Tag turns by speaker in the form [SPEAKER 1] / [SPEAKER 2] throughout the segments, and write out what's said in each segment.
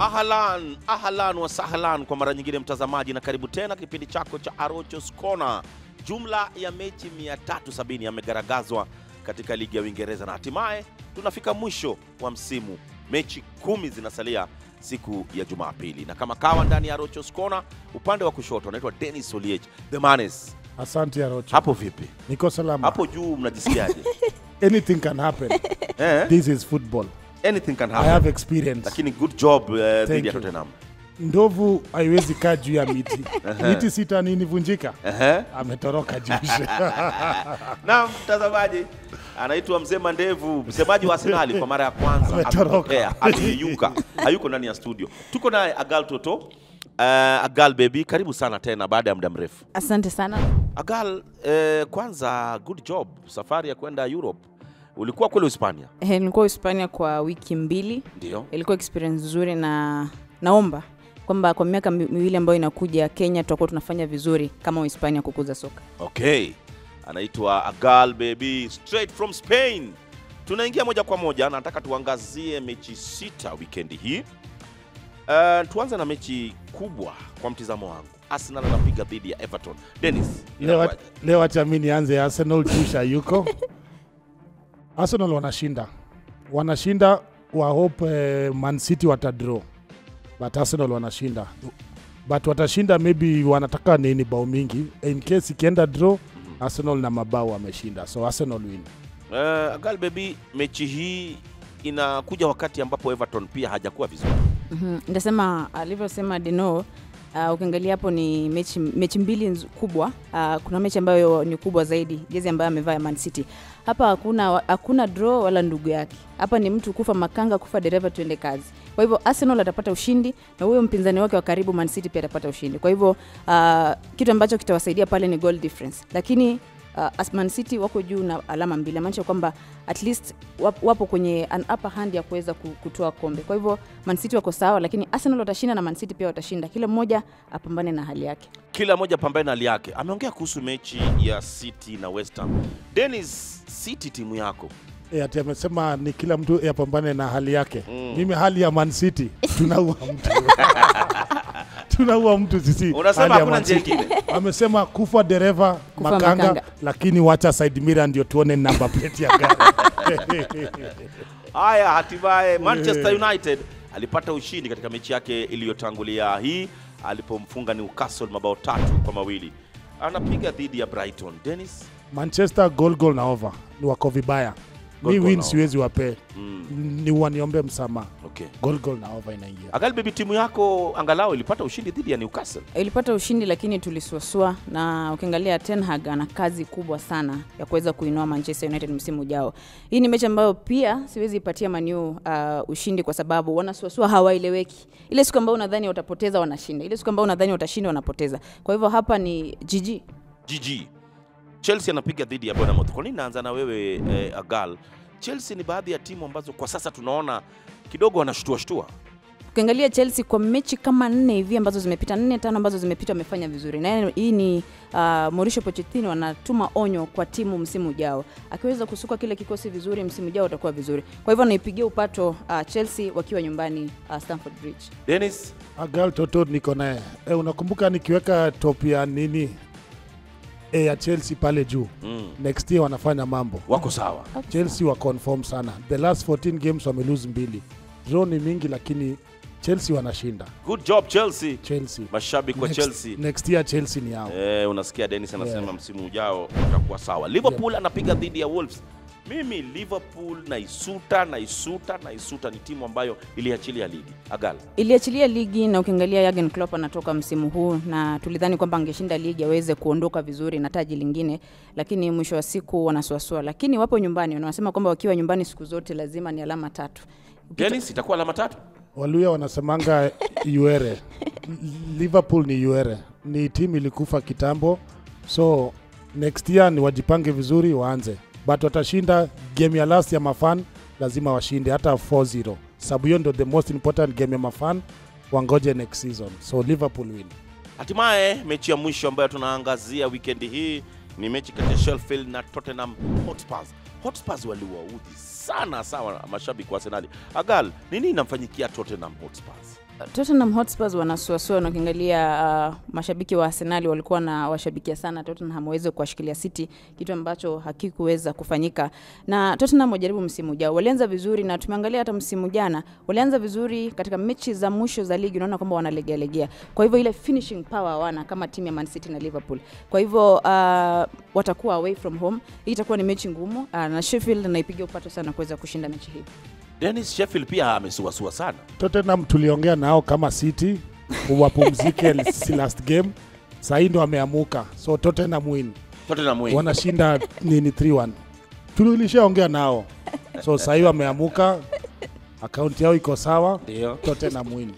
[SPEAKER 1] Ahlan, ahlan wa sahlan kwa mara nyingine mtazamaji, na karibu tena kipindi chako cha Arochos Corner. Jumla ya mechi 370 yamegaragazwa katika ligi ya Uingereza na hatimaye tunafika mwisho wa msimu. Mechi kumi zinasalia siku ya Jumapili, na kama kawa ndani ya Arochos Corner, upande wa kushoto anaitwa Dennis Oliech the Manes.
[SPEAKER 2] Asante Arocho.
[SPEAKER 1] Hapo vipi?
[SPEAKER 2] Niko salama.
[SPEAKER 1] Hapo juu mnajisikiaje?
[SPEAKER 2] Anything can happen.
[SPEAKER 1] eh?
[SPEAKER 2] This is football.
[SPEAKER 1] Anything can
[SPEAKER 2] I
[SPEAKER 1] happen.
[SPEAKER 2] have experience.
[SPEAKER 1] Lakini good job uh, dhidi ya. Tottenham.
[SPEAKER 2] Ndovu haiwezi kaa juu ya miti. miti sita nini vunjika?
[SPEAKER 1] -huh.
[SPEAKER 2] Ametoroka juu.
[SPEAKER 1] na mtazamaji anaitwa mzee Mandevu, msemaji wa Arsenal kwa mara ya kwanza
[SPEAKER 2] Ametoroka.
[SPEAKER 1] aliyuka, hayuko ndani ya studio. Tuko naye Agal Toto. Uh, Agal baby, karibu sana tena baada ya muda mrefu.
[SPEAKER 3] Asante sana.
[SPEAKER 1] Agal, Uh, kwanza good job, safari ya kwenda Europe. Ulikuwa kule Hispania?
[SPEAKER 3] Eh, Nilikuwa Hispania kwa wiki mbili,
[SPEAKER 1] Ndio.
[SPEAKER 3] ilikuwa experience nzuri, na naomba kwamba kwa miaka miwili ambayo inakuja Kenya tutakuwa tunafanya vizuri kama Hispania kukuza soka.
[SPEAKER 1] Okay, anaitwa Agal baby straight from Spain. Tunaingia moja kwa moja, nataka tuangazie mechi sita wikendi hii. Uh, tuanze na mechi kubwa kwa mtizamo wangu. Arsenal anapiga dhidi ya Everton. Dennis,
[SPEAKER 2] leo, acha mimi nianze Arsenal jusha yuko. Arsenal wanashinda. Wanashinda wa hope eh, Man City watadraw. But Arsenal wanashinda. But watashinda maybe wanataka nini bao mingi. In case ikienda draw Arsenal na mabao wameshinda. So Arsenal win.
[SPEAKER 1] Uh, Agal baby, mechi hii inakuja wakati ambapo Everton pia hajakuwa vizuri.
[SPEAKER 3] Mhm. Ndasema alivyosema Dino, uh, ukiangalia hapo ni mechi, mechi mbili kubwa. Uh, kuna mechi ambayo ni kubwa zaidi, jezi ambayo amevaa ya Man City. Hapa hakuna hakuna draw wala ndugu yake. Hapa ni mtu kufa makanga, kufa dereva, tuende kazi. Kwa hivyo Arsenal atapata ushindi na huyo mpinzani wake wa karibu Man City pia atapata ushindi. Kwa hivyo uh, kitu ambacho kitawasaidia pale ni goal difference, lakini uh, as Man City wako juu na alama mbili, maanisha kwamba at least wapo kwenye an upper hand ya kuweza kutoa kombe. Kwa hivyo Man City wako sawa, lakini Arsenal watashinda na Man City pia watashinda. Kila mmoja apambane na hali yake.
[SPEAKER 1] Kila mmoja apambane na hali yake. Ameongea kuhusu mechi ya City na West Ham. Dennis, City timu yako
[SPEAKER 2] E, ati amesema ni kila mtu apambane na hali yake.
[SPEAKER 1] Mm.
[SPEAKER 2] Mimi hali ya Man City tunaua mtu tunaua mtu sisi.
[SPEAKER 1] unasema hakuna njia nyingine.
[SPEAKER 2] Amesema kufa dereva
[SPEAKER 3] Kufa
[SPEAKER 2] makanga,
[SPEAKER 3] makanga.
[SPEAKER 2] lakini wacha side mirror ndio tuone namba plate ya gari.
[SPEAKER 1] Haya, hatimaye Manchester United alipata ushindi katika mechi yake iliyotangulia hii alipomfunga Newcastle mabao tatu kwa mawili. Anapiga dhidi ya Brighton. Dennis,
[SPEAKER 2] Manchester goal goal na over ni wako vibaya. Mi win siwezi wapee,
[SPEAKER 1] mm,
[SPEAKER 2] ni waniombe msamaha.
[SPEAKER 1] Okay.
[SPEAKER 2] Goal goal na over inaingia.
[SPEAKER 1] Agali baby, timu yako angalau ilipata ushindi dhidi ya Newcastle.
[SPEAKER 3] Ilipata ushindi lakini tulisuasua, na ukiangalia Ten Hag ana kazi kubwa sana ya kuweza kuinua Manchester United msimu ujao. Hii ni mechi ambayo pia siwezi ipatia Manu uh, ushindi kwa sababu wanasuasua, hawaeleweki. Ile siku ambayo unadhani watapoteza wanashinda, ile siku ambayo unadhani watashinda wanapoteza. Kwa hivyo hapa ni GG.
[SPEAKER 1] GG. Chelsea anapiga dhidi ya Bournemouth. Kwa nini naanza na wewe eh, Agal? Chelsea ni baadhi ya timu ambazo kwa sasa tunaona kidogo wanashtua shtua.
[SPEAKER 3] Ukiangalia Chelsea kwa mechi kama nne hivi ambazo zimepita, nne tano ambazo zimepita, wamefanya vizuri, na hii ni uh, Mauricio Pochettino anatuma onyo kwa timu msimu ujao. Akiweza kusuka kile kikosi vizuri, msimu ujao utakuwa vizuri. Kwa hivyo anaipigia upato uh, Chelsea wakiwa nyumbani uh, Stamford Bridge.
[SPEAKER 1] Dennis,
[SPEAKER 2] Agal Toto niko naye. E, unakumbuka nikiweka top ya nini e, ya Chelsea pale juu
[SPEAKER 1] mm,
[SPEAKER 2] next year wanafanya mambo.
[SPEAKER 1] wako sawa.
[SPEAKER 2] Chelsea wa confirm sana. The last 14 games wameluse mbili. Draw ni mingi lakini Chelsea wanashinda.
[SPEAKER 1] Good job Chelsea.
[SPEAKER 2] Chelsea.
[SPEAKER 1] Mashabiki wa Chelsea.
[SPEAKER 2] Next year Chelsea ni yao.
[SPEAKER 1] Eh, unasikia denis anasema
[SPEAKER 2] Yeah.
[SPEAKER 1] msimu ujao utakuwa sawa. Liverpool yeah. anapiga dhidi ya Wolves. Mimi Liverpool naisuta naisuta naisuta, ni timu ambayo iliachilia ligi. Agal,
[SPEAKER 3] Iliachilia ligi na ukiangalia Jurgen Klopp anatoka msimu huu, na tulidhani kwamba angeshinda ligi aweze kuondoka vizuri na taji lingine, lakini mwisho wa siku wanasuasua, lakini wapo nyumbani, wanasema kwamba wakiwa nyumbani siku zote lazima ni alama tatu.
[SPEAKER 1] Dennis itakuwa alama tatu.
[SPEAKER 2] Waluya wanasemanga yuere Liverpool ni Uere. Ni timu ilikufa kitambo. So next year ni wajipange vizuri waanze. But watashinda game ya last ya mafan lazima washinde hata 4-0. Sababu hiyo ndio the most important game ya mafan wangoje next season. So Liverpool win.
[SPEAKER 1] Hatimaye mechi ya mwisho ambayo tunaangazia wikendi hii ni mechi kati ya Sheffield na Tottenham Hotspurs. Hotspurs waliwaudhi sana sawa mashabiki wa Arsenal. Agal, nini inamfanyikia Tottenham Hotspurs?
[SPEAKER 3] Tottenham Hotspurs wanasuasua na ukiangalia uh, mashabiki wa Arsenal walikuwa na washabikia sana Tottenham waweze kuwashikilia City, kitu ambacho hakikuweza kufanyika. Na Tottenham wajaribu msimu ujao, walianza vizuri na tumeangalia hata msimu jana walianza vizuri katika mechi za mwisho za ligi, unaona kwamba wanalegea legea. Kwa hivyo ile finishing power hawana kama timu ya Man City na Liverpool. Kwa hivyo uh, watakuwa away from home. Hii itakuwa ni mechi ngumu uh, na Sheffield naipiga upato sana kuweza kushinda mechi hii.
[SPEAKER 1] Dennis Sheffield pia amesuasua sana.
[SPEAKER 2] Tottenham tuliongea nao kama City wapumzike si last game, sahii ndo ameamuka, so Tottenham win,
[SPEAKER 1] Tottenham win.
[SPEAKER 2] wanashinda nini 3-1. Tulishaongea nao, so sahii wameamuka, akaunti yao iko sawa,
[SPEAKER 1] Ndio.
[SPEAKER 2] Tottenham win.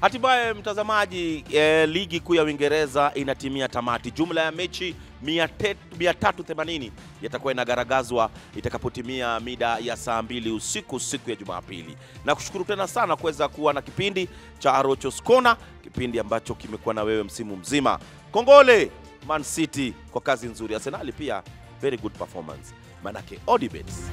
[SPEAKER 1] Hatimaye mtazamaji, eh, ligi kuu ya Uingereza inatimia tamati. Jumla ya mechi 380 yatakuwa inagaragazwa itakapotimia mida ya saa mbili usiku siku ya Jumapili. Na kushukuru tena sana kuweza kuwa na kipindi cha Arochos Corner, kipindi ambacho kimekuwa na wewe msimu mzima. Kongole Man City kwa kazi nzuri, Arsenali pia very good performance, manake Odibets.